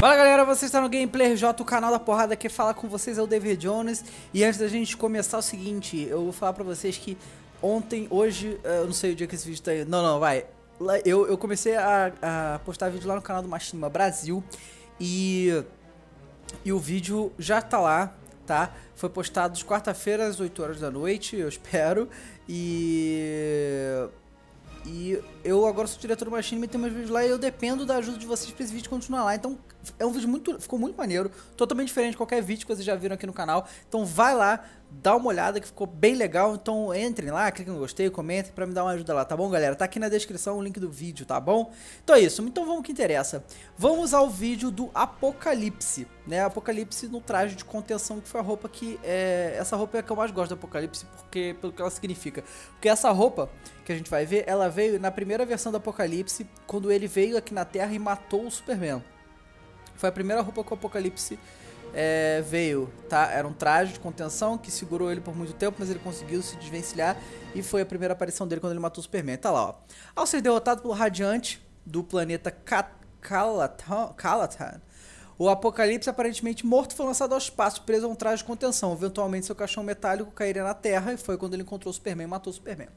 Fala galera, vocês estão no Gameplay J, o canal da porrada que fala com vocês é o David Jones. E antes da gente começar é o seguinte, eu vou falar pra vocês que ontem, hoje, eh, eu não sei o dia que esse vídeo tá aí. Não, não, vai. Eu, eu comecei a, a postar vídeo lá no canal do Machinima Brasil E, e o vídeo já tá lá, tá? Foi postado de quarta-feira às 8 horas da noite, eu espero. E... E eu agora sou diretor do Machine, tem meus vídeos lá e eu dependo da ajuda de vocês pra esse vídeo continuar lá. Então é um vídeo muito, ficou muito maneiro, totalmente diferente de qualquer vídeo que vocês já viram aqui no canal. Então vai lá, dá uma olhada que ficou bem legal. Então entrem lá, cliquem no gostei, comentem pra me dar uma ajuda lá, tá bom, galera? Tá aqui na descrição o link do vídeo, tá bom? Então é isso, então vamos que interessa. Vamos ao vídeo do Apocalipse, né? Apocalipse no traje de contenção, que foi a roupa que... É... Essa roupa é a que eu mais gosto do Apocalipse, porque, pelo que ela significa. Porque essa roupa que a gente vai ver, ela veio na primeira versão do Apocalipse, quando ele veio aqui na Terra e matou o Superman. Foi a primeira roupa que o Apocalipse é, veio, tá? Era um traje de contenção que segurou ele por muito tempo, mas ele conseguiu se desvencilhar e foi a primeira aparição dele quando ele matou o Superman. Tá lá, ó. Ao ser derrotado pelo Radiante do planeta Calatan, o Apocalipse, aparentemente morto, foi lançado ao espaço, preso a um traje de contenção. Eventualmente, seu caixão metálico cairia na Terra e foi quando ele encontrou o Superman e matou o Superman.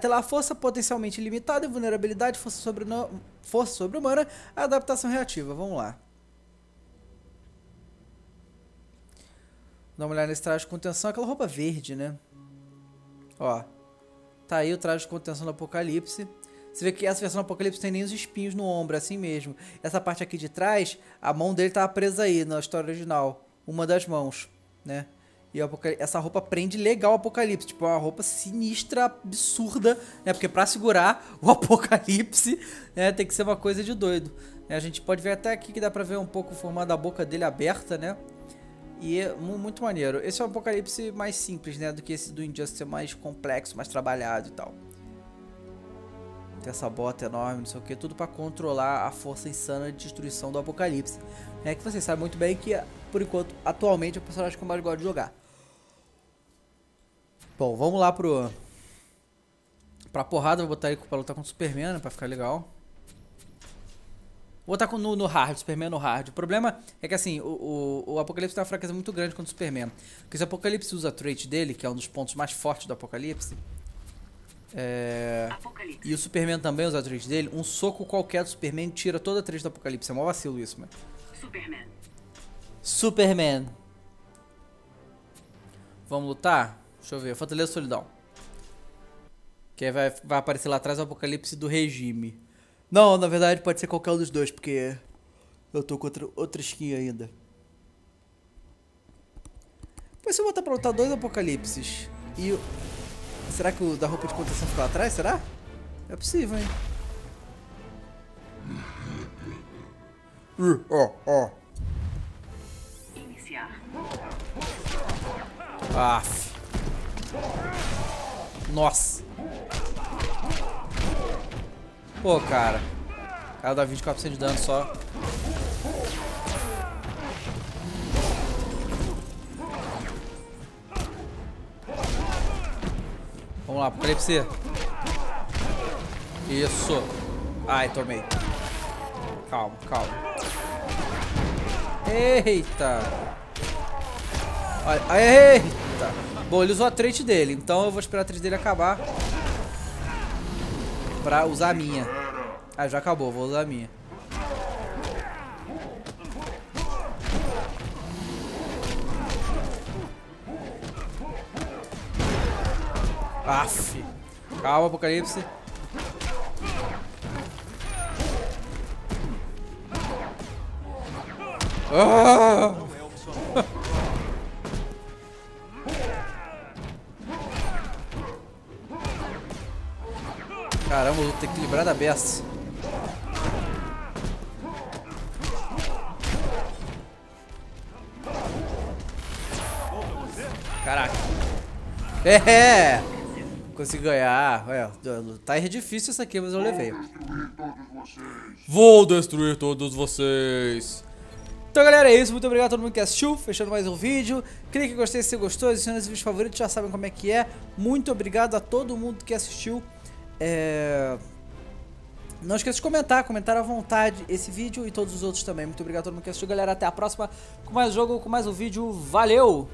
Tem lá força potencialmente limitada, vulnerabilidade, força sobre-humana, força sobre adaptação reativa. Vamos lá. Dá uma olhada nesse traje de contenção, aquela roupa verde, né? Ó. Tá aí o traje de contenção do Apocalipse. Você vê que essa versão do Apocalipse tem nem os espinhos no ombro, é assim mesmo. Essa parte aqui de trás, a mão dele tava presa aí na história original. Uma das mãos, né? E essa roupa prende legal o Apocalipse. Tipo, é uma roupa sinistra, absurda, né? Porque pra segurar o Apocalipse, né, tem que ser uma coisa de doido. A gente pode ver até aqui que dá pra ver um pouco o formato da boca dele aberta, né? E é muito maneiro. Esse é um apocalipse mais simples, né? Do que esse do Injustice, mais complexo, mais trabalhado e tal. Tem essa bota enorme, não sei o que, tudo para controlar a força insana de destruição do apocalipse. É que vocês sabem muito bem que, por enquanto, atualmente é o personagem que eu mais gosto de jogar. Bom, vamos lá pro... Pra porrada, vou botar ele pra lutar contra o Superman, né, pra ficar legal. Vou botar no, no hard, Superman no hard. O problema é que assim, o, o, o Apocalipse tem uma fraqueza muito grande contra o Superman. Porque se o Apocalipse usa a trait dele, que é um dos pontos mais fortes do Apocalipse, é... E o Superman também usa a trait dele, um soco qualquer do Superman tira toda a trait do Apocalipse. É mó vacilo isso, mano. Superman. Superman. Vamos lutar? Deixa eu ver. Fortaleza Solidão. Que aí vai, vai aparecer lá atrás o Apocalipse do Regime. Não, na verdade pode ser qualquer um dos dois, porque eu tô com outra, outra skin ainda. Pois se eu botar pra lutar dois apocalipses e... Será que o da roupa de contenção fica lá atrás? Será? É possível, hein? Uh, ó, ó. Iniciar. Aff. Nossa. Pô, cara. O cara dá 24% de dano só. Vamos lá, Apocalipse. Isso. Ai, tomei. Calma, calma. Eita. Eita. Bom, ele usou a trait dele, então eu vou esperar a trait dele acabar pra usar a minha. Ah, já acabou, vou usar a minha. Aff. Calma, Apocalipse. Ah! Caramba, vou ter que livrar da beça. Caraca. É! Consegui ganhar. Ué, tá difícil isso aqui, mas eu levei. Vou destruir todos vocês. Então galera, é isso. Muito obrigado a todo mundo que assistiu. Fechando mais um vídeo. Clique em gostei se você gostou. Adicione esse vídeo favorito. Já sabem como é que é. Muito obrigado a todo mundo que assistiu. É... Não esqueça de comentar, comentar à vontade esse vídeo e todos os outros também. Muito obrigado a todo mundo que assistiu, galera. Até a próxima com mais jogo, com mais um vídeo. Valeu!